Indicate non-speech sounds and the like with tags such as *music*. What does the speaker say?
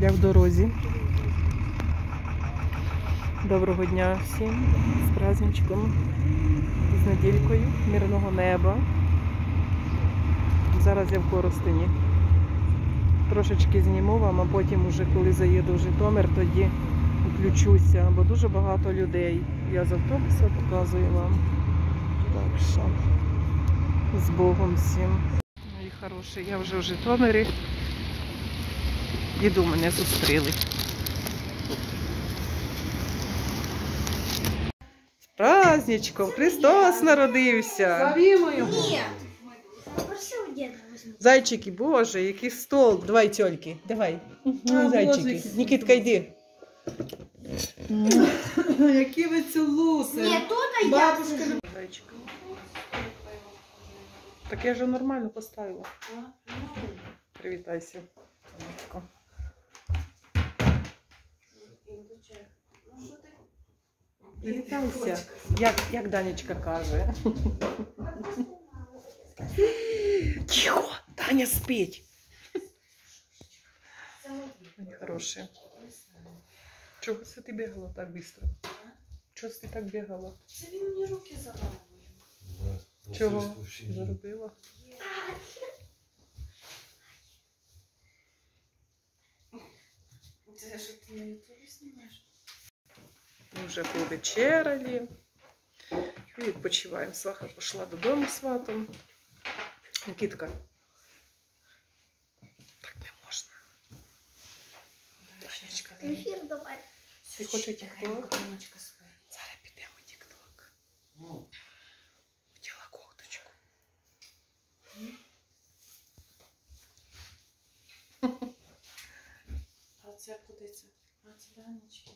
Я в дорозі. Доброго дня всім з праздничком, з недількою, мирного неба. Зараз я в Коростені. Трошечки зніму вам, а потім, уже коли заїду в Житомир, тоді включуся, бо дуже багато людей. Я з автобуса показую вам. Так що з Богом всім. Мої хороші, я вже в Житомирі. Діду мене зустріли. З праздничком! Христос народився! Славімо його. Зайчики, боже, який стол. Давай, тьольки, давай. А, Зайчики. Нікітка, йди. *laughs* Які ви цілуси. Нет, тут а я Бабушка. возьму. Так я же нормально поставила. Привітайся. Привітайся. Як, як Данечка каже. Тихо, Таня спить. Мої хороші. Чого це ти бігала так швидко? Чого це ти так бігала? Це він мені руки заламує. Чого заробила? Це що ти на ютубі знімаєш? Ми вже повечеряли. І відпочиваємо. Сваха пішла додому з сватом. Нікітка. Так не можна. Танечка, Ефір давай. Ти хочеш тікток? Зараз підемо в тікток. Хотіла кофточку. А це куди це? А це Данечки.